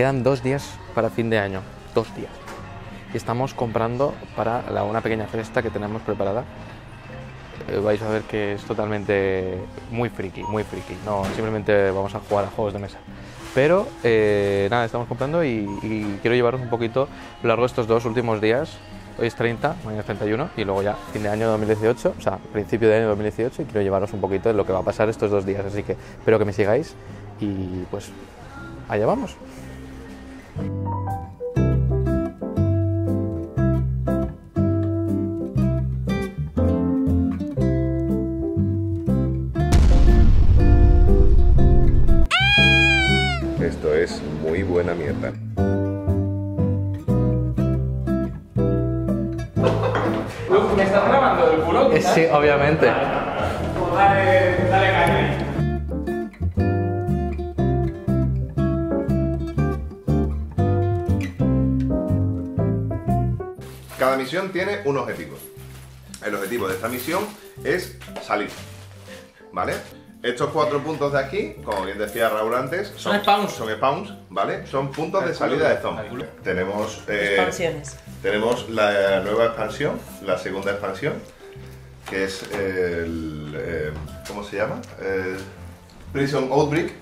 Quedan dos días para fin de año, dos días. Y estamos comprando para la- una pequeña fiesta que tenemos preparada. Eh, vais a ver que es totalmente muy friki, muy friki. No, simplemente vamos a jugar a juegos de mesa. Pero eh, nada, estamos comprando y, quiero llevaros un poquito lo largo de estos dos últimos días. Hoy es 30, mañana es 31 y luego ya fin de año 2018, o sea, principio de año 2018 y quiero llevaros un poquito de lo que va a pasar estos dos días. Así que espero que me sigáis y pues allá vamos. Buena mierda. ¿Me estás grabando del culo? Eh, Sí, obviamente. Dale, dale caña. Cada misión tiene un objetivo. El objetivo de esta misión es salir. ¿Vale? Estos cuatro puntos de aquí, como bien decía Raúl antes, Son spawns. Son spawns, ¿vale? Son puntos de salida de zombies. Tenemos, eh, Expansiones. tenemos la nueva expansión, la segunda expansión, que es el. eh, ¿Cómo se llama? Prison Outbreak,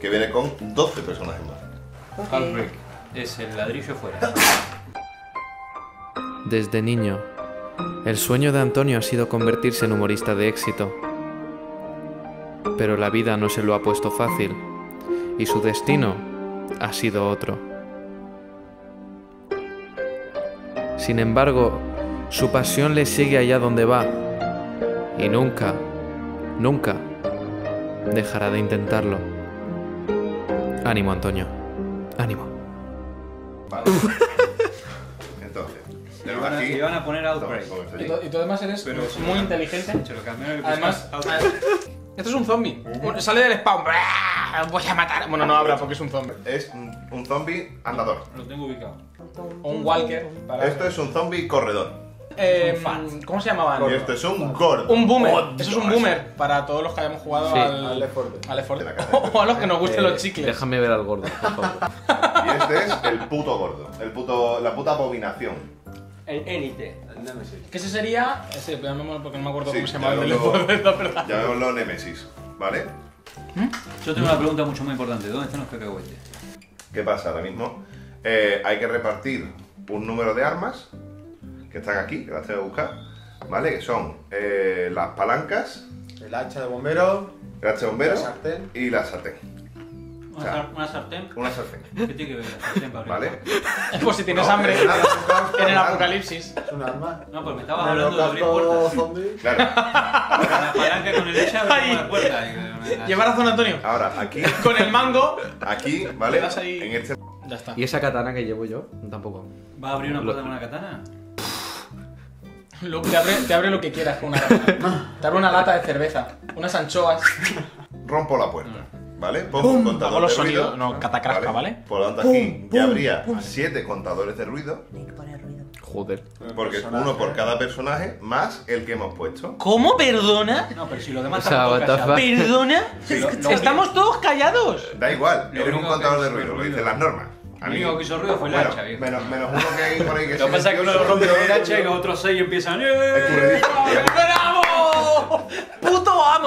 que viene con 12 personajes más. Outbreak. Es el ladrillo fuera. Desde niño, el sueño de Antonio ha sido convertirse en humorista de éxito. Pero la vida no se lo ha puesto fácil y su destino ha sido otro. Sin embargo, su pasión le sigue allá donde va y nunca, nunca dejará de intentarlo. Ánimo, Antonio. Ánimo. Vale. Entonces, van, a, van a poner Outbreak. Y, esto to- y tú además eres Pero muy inteligente. Además, Outbreak. Esto es un zombie. Sale del spawn. Voy a matar. Bueno, no habrá porque es un zombie. Es un, un zombie andador. Lo tengo ubicado. O un walker. para- Esto es un zombie corredor. Eh, ¿Cómo se llamaban? Y esto es un gordo. Un boomer. Gordo. Eso es un boomer para todos los que hayamos jugado Sí. al, Al Left 4 Dead. al Left 4 De la Dead. cadena. O a los que nos gusten Eh, los chicles. Déjame ver al gordo, por favor. Y este es el puto gordo. El puto, la puta abominación. El Elite. Que ese sería. Ese, llamémoslo porque no me acuerdo Sí, cómo se llamaba el del llamémoslo- Left 4 Dead, la verdad. Llamémoslo Nemesis. ¿Vale? Yo tengo una pregunta mucho más importante. ¿Dónde están los cacahuetes? ¿Qué pasa ahora mismo? Eh, hay que repartir un número de armas que están aquí, que las tengo que buscar. ¿Vale? Que son eh, las palancas, El hacha de bombero. el hacha de bombero La sartén. y la sartén. ¿Una, O sea, sar- una sartén? Una sartén. ¿Qué tiene que ver la sartén para abrir? ¿Vale? Es por si tienes No, hambre en el apocalipsis. Es un arma. No, pues me estabas Un hablando de abrir puertas. zombie. Claro. La palanca con el abrimos la puerta. y- Lleva razón, Antonio. Ahora, aquí, Con el mango. aquí, ¿vale? Ahí- En este Ya está. ¿Y esa katana que llevo yo? Tampoco. ¿Vas a abrir una puerta con una katana? Lo- te, abre, te abre lo que quieras con una lata. Te abre una lata de cerveza. Unas anchoas. rompo la puerta. ¿Vale? Pongo un contador los de ruido. sonidos, no, catacrasca, ¿vale? Por lo tanto, aquí ya habría siete contadores de ruido. Que poner ruido. Joder. Porque es Personaje. uno por cada personaje más el que hemos puesto. ¿Cómo? ¿Perdona? No, pero si los demás O sea, what the callados. fuck? ¿Perdona? Sí, lo- lo- Estamos todos callados. Da igual, Lo eres un único contador que de hizo ruido, lo ruido. dicen las normas. Lo único que hizo ruido fue el bueno, hacha, viejo. menos, menos uno que hay por ahí que Lo que pasa es que uno lo rompe con el hacha y los otros seis empiezan. ¡Eh!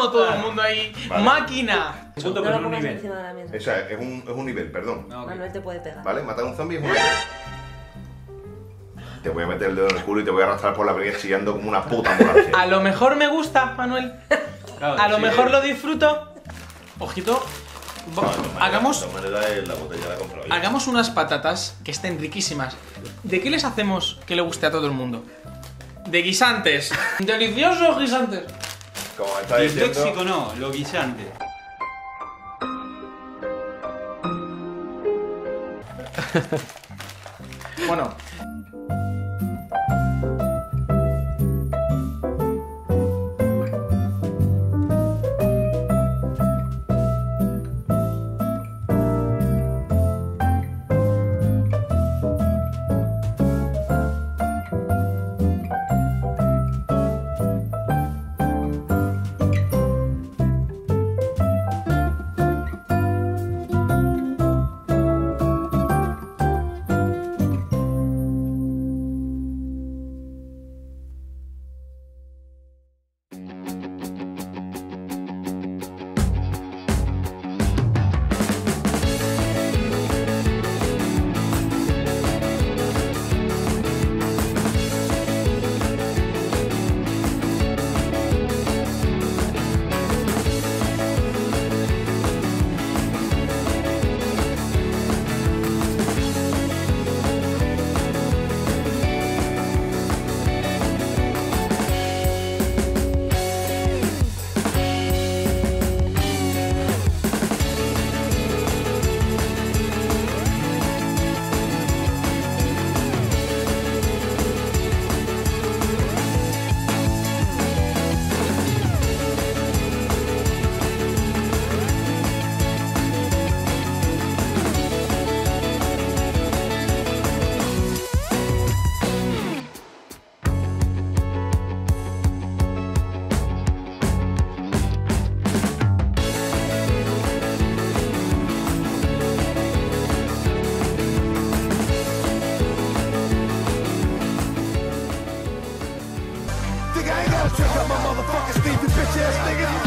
Escurridizo. ¡Bravo! ¡Puto amo todo el mundo ahí! Vale. ¡Máquina! Punto No con lo un pongas nivel. encima de la mesa. O sea, es un, es un nivel, perdón. No. Manuel te puede pegar. ¿Vale? Matar a un zombie es un nivel. Te voy a meter el dedo en el culo y te voy a arrastrar por la avenida chillando como una puta ambulancia. A lo mejor me gusta, Manuel. Claro, A lo sí. mejor lo disfruto. Ojito. No, Hagamos, la botella la hagamos unas patatas que estén riquísimas. ¿De qué les hacemos que le guste a todo el mundo? De guisantes. Deliciosos guisantes. Como está diciendo. Disléxico no, lo guisante. Bueno. Got my motherfucking sleepy bitch ass niggas.